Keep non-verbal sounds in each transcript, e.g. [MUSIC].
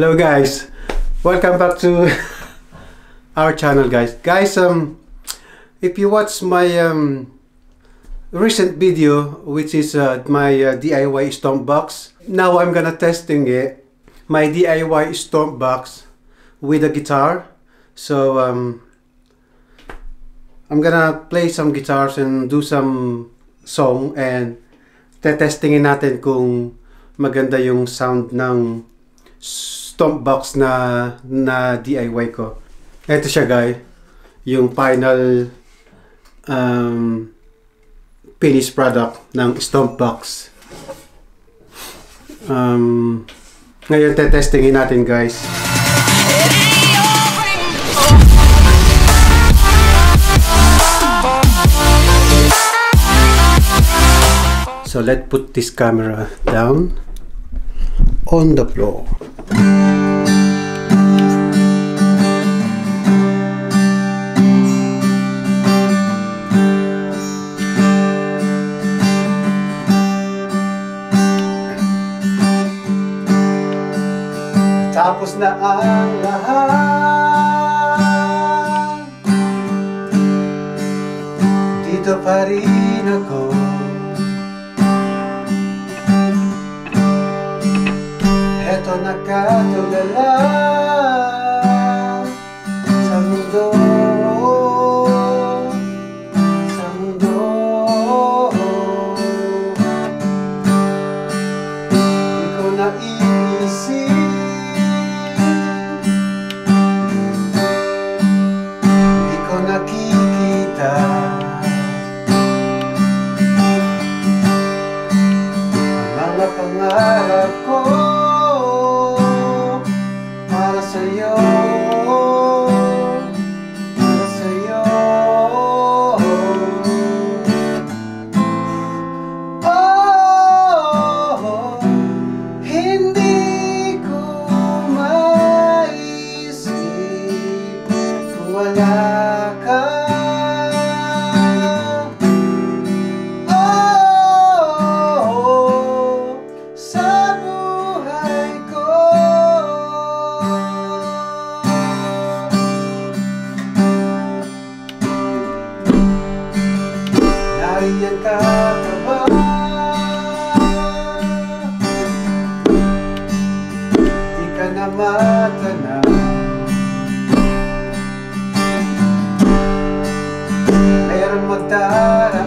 Hello guys, welcome back to [LAUGHS] our channel guys. Guys, um, if you watch my um, recent video, which is uh, my uh, DIY stomp box, now I'm gonna testing it, my DIY stomp box with a guitar. So um, I'm gonna play some guitars and do some song and tetestingin natin kung maganda yung sound ng stomp box na na DIY ko. Ito siya guys, yung final um, finished product ng stomp box. Um, ngayon tetestingin natin guys. So let's put this camera down on the floor. Tapos na ang lahat. Dito pa rin ako sa'yo. Para sa'yo. Oh, hindi ko maisip wala panamata na Mayroon magdara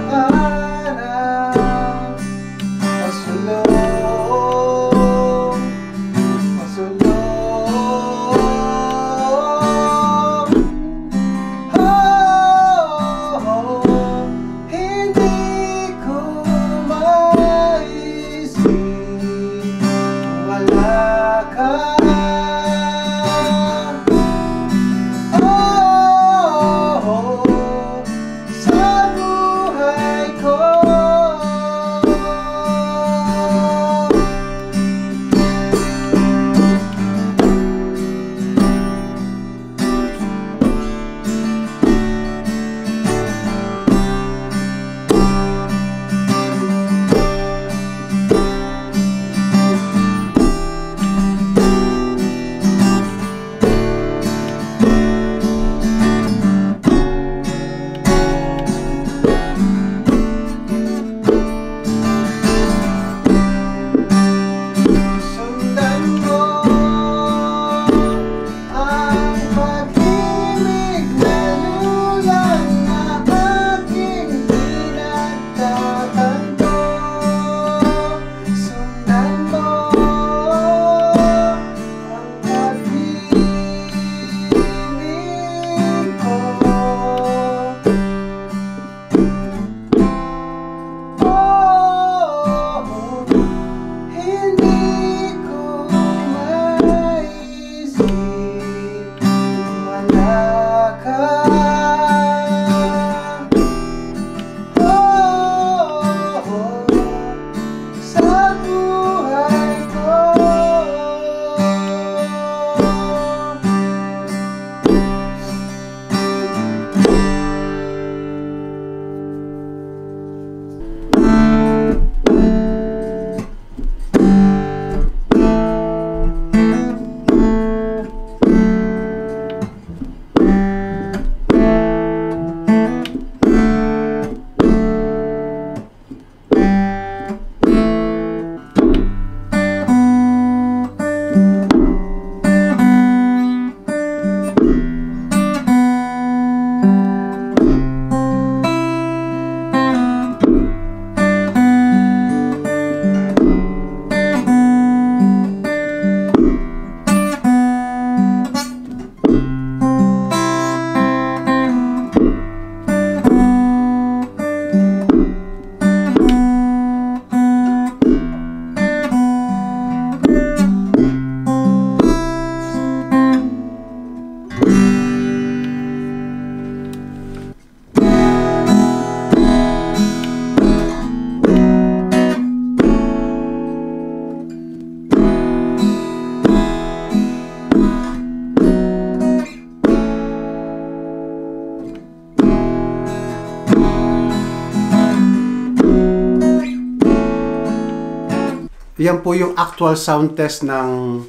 yan po yung actual sound test ng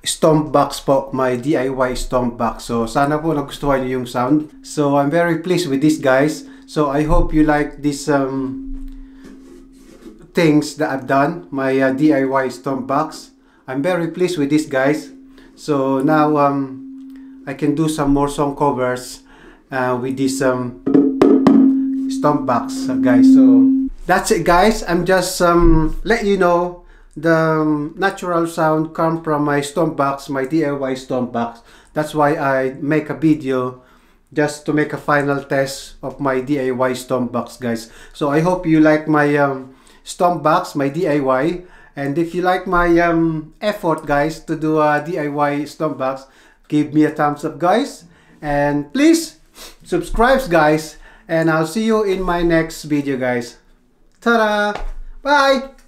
stomp box po, my DIY stomp box. So sana po nagustuhan niyo yung sound. So I'm very pleased with this guys. So I hope you like this um, things that I've done, my uh, DIY stomp box. I'm very pleased with this guys. So now um, I can do some more song covers uh, with this um, stomp box uh, guys. So that's it guys. I'm just um, let you know the um, natural sound come from my stomp box, my DIY stomp box. That's why I make a video just to make a final test of my DIY stomp box guys. So I hope you like my um, stomp box, my DIY. And if you like my um, effort guys to do a DIY stomp box, give me a thumbs up guys. And please subscribe guys. And I'll see you in my next video guys. Ta-da! Bye!